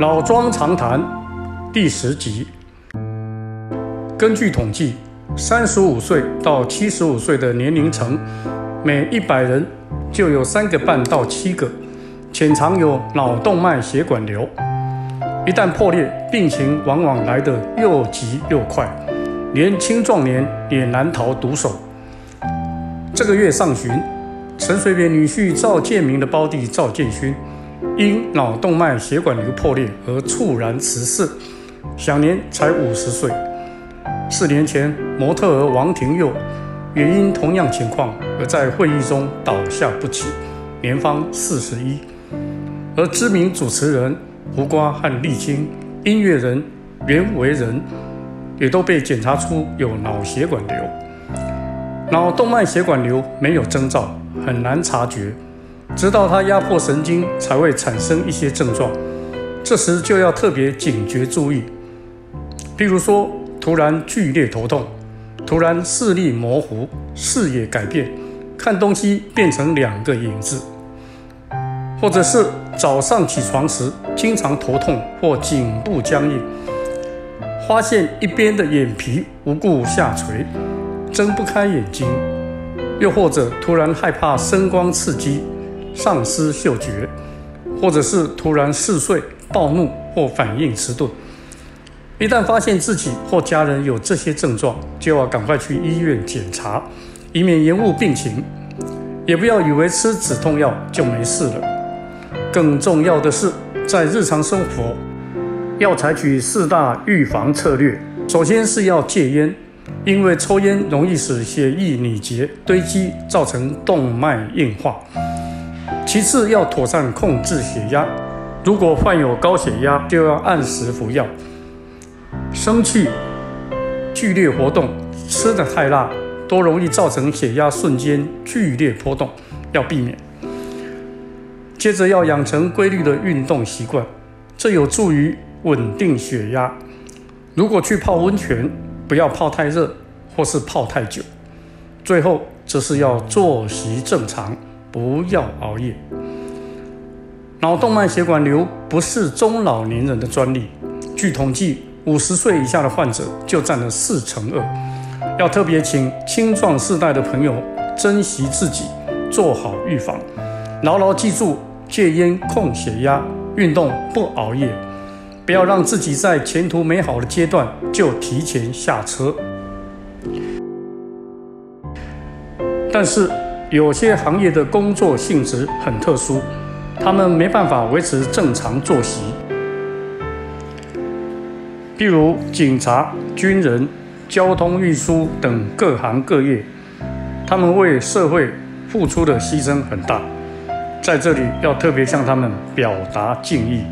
老庄长谈第十集。根据统计，三十五岁到七十五岁的年龄层，每一百人就有三个半到七个潜藏有脑动脉血管瘤。一旦破裂，病情往往来得又急又快，连青壮年也难逃毒手。这个月上旬，陈水扁女婿赵建明的胞弟赵建勋。因脑动脉血管瘤破裂而猝然辞世，享年才五十岁。四年前，模特儿王庭佑也因同样情况而在会议中倒下不起，年方四十一。而知名主持人胡瓜和丽青、音乐人袁惟仁也都被检查出有脑血管瘤。脑动脉血管瘤没有征兆，很难察觉。直到它压迫神经，才会产生一些症状。这时就要特别警觉注意，比如说突然剧烈头痛，突然视力模糊、视野改变，看东西变成两个影子，或者是早上起床时经常头痛或颈部僵硬，发现一边的眼皮无故下垂，睁不开眼睛，又或者突然害怕声光刺激。丧失嗅觉，或者是突然嗜睡、暴怒或反应迟钝。一旦发现自己或家人有这些症状，就要赶快去医院检查，以免延误病情。也不要以为吃止痛药就没事了。更重要的是，在日常生活要采取四大预防策略。首先是要戒烟，因为抽烟容易使血液凝结堆积，造成动脉硬化。其次要妥善控制血压，如果患有高血压，就要按时服药。生气、剧烈活动、吃的太辣，都容易造成血压瞬间剧烈波动，要避免。接着要养成规律的运动习惯，这有助于稳定血压。如果去泡温泉，不要泡太热或是泡太久。最后则是要作息正常。不要熬夜。脑动脉血管瘤不是中老年人的专利，据统计，五十岁以下的患者就占了四成二。要特别请青壮世代的朋友珍惜自己，做好预防，牢牢记住戒烟、控血压、运动、不熬夜，不要让自己在前途美好的阶段就提前下车。但是。有些行业的工作性质很特殊，他们没办法维持正常作息。譬如警察、军人、交通运输等各行各业，他们为社会付出的牺牲很大，在这里要特别向他们表达敬意。